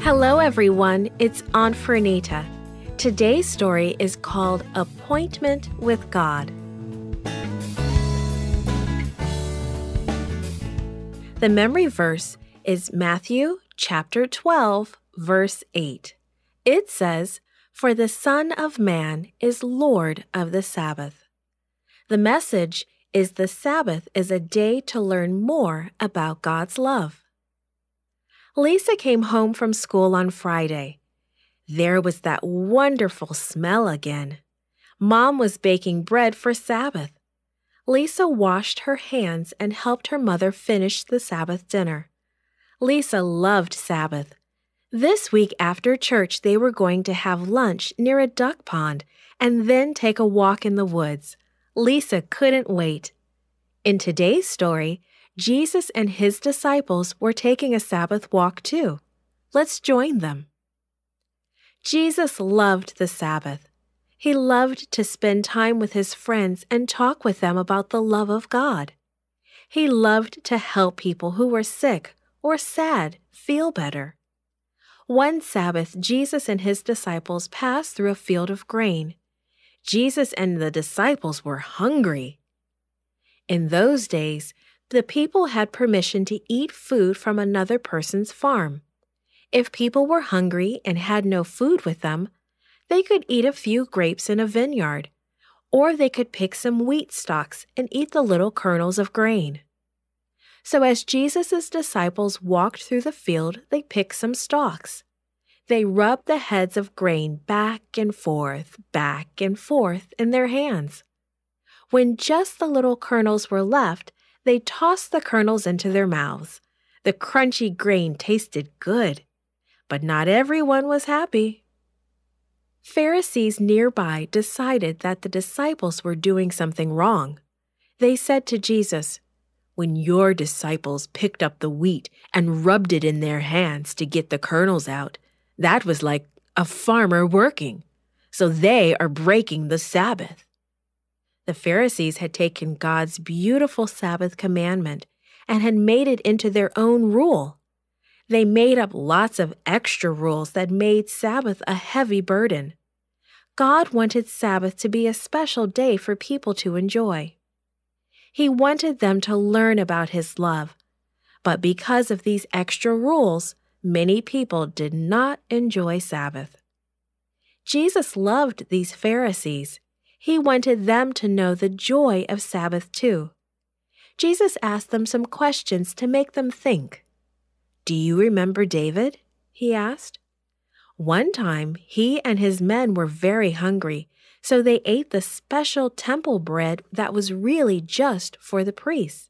Hello, everyone. It's Aunt Fernita. Today's story is called Appointment with God. The memory verse is Matthew chapter 12, verse 8. It says, For the Son of Man is Lord of the Sabbath. The message is the Sabbath is a day to learn more about God's love. Lisa came home from school on Friday. There was that wonderful smell again. Mom was baking bread for Sabbath. Lisa washed her hands and helped her mother finish the Sabbath dinner. Lisa loved Sabbath. This week after church, they were going to have lunch near a duck pond and then take a walk in the woods. Lisa couldn't wait. In today's story, Jesus and his disciples were taking a Sabbath walk too. Let's join them. Jesus loved the Sabbath. He loved to spend time with his friends and talk with them about the love of God. He loved to help people who were sick or sad feel better. One Sabbath, Jesus and his disciples passed through a field of grain. Jesus and the disciples were hungry. In those days, the people had permission to eat food from another person's farm. If people were hungry and had no food with them, they could eat a few grapes in a vineyard, or they could pick some wheat stalks and eat the little kernels of grain. So as Jesus' disciples walked through the field, they picked some stalks. They rubbed the heads of grain back and forth, back and forth in their hands. When just the little kernels were left, they tossed the kernels into their mouths. The crunchy grain tasted good, but not everyone was happy. Pharisees nearby decided that the disciples were doing something wrong. They said to Jesus, When your disciples picked up the wheat and rubbed it in their hands to get the kernels out, that was like a farmer working. So they are breaking the Sabbath. The Pharisees had taken God's beautiful Sabbath commandment and had made it into their own rule. They made up lots of extra rules that made Sabbath a heavy burden. God wanted Sabbath to be a special day for people to enjoy. He wanted them to learn about His love. But because of these extra rules, many people did not enjoy Sabbath. Jesus loved these Pharisees he wanted them to know the joy of Sabbath too. Jesus asked them some questions to make them think. Do you remember David? he asked. One time he and his men were very hungry, so they ate the special temple bread that was really just for the priests.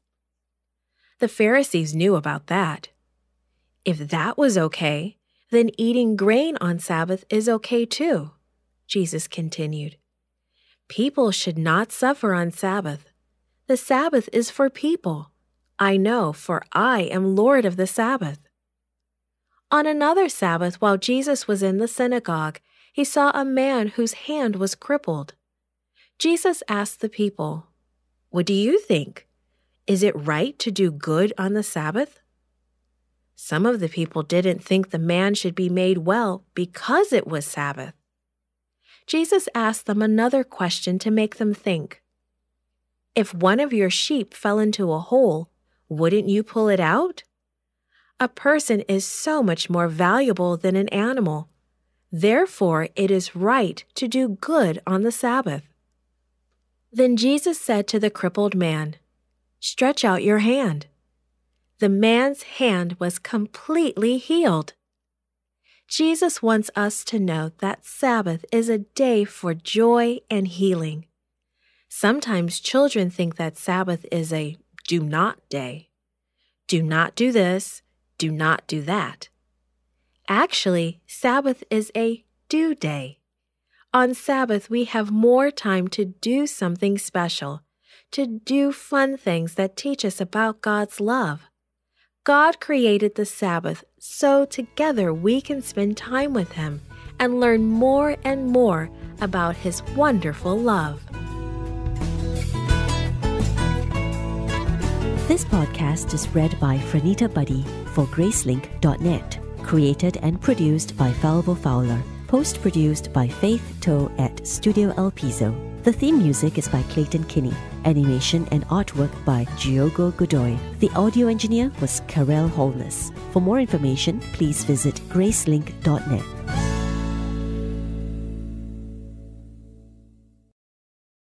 The Pharisees knew about that. If that was okay, then eating grain on Sabbath is okay too, Jesus continued. People should not suffer on Sabbath. The Sabbath is for people. I know, for I am Lord of the Sabbath. On another Sabbath, while Jesus was in the synagogue, he saw a man whose hand was crippled. Jesus asked the people, What do you think? Is it right to do good on the Sabbath? Some of the people didn't think the man should be made well because it was Sabbath. Jesus asked them another question to make them think. If one of your sheep fell into a hole, wouldn't you pull it out? A person is so much more valuable than an animal. Therefore, it is right to do good on the Sabbath. Then Jesus said to the crippled man, Stretch out your hand. The man's hand was completely healed. Jesus wants us to know that Sabbath is a day for joy and healing. Sometimes children think that Sabbath is a do not day. Do not do this, do not do that. Actually, Sabbath is a do day. On Sabbath, we have more time to do something special, to do fun things that teach us about God's love. God created the Sabbath so together we can spend time with Him and learn more and more about His wonderful love. This podcast is read by Franita Buddy for Gracelink.net, created and produced by Falvo Fowler, post produced by Faith Toe at Studio El Piso. The theme music is by Clayton Kinney, animation and artwork by Giogo Godoy. The audio engineer was Karel Holness. For more information, please visit gracelink.net.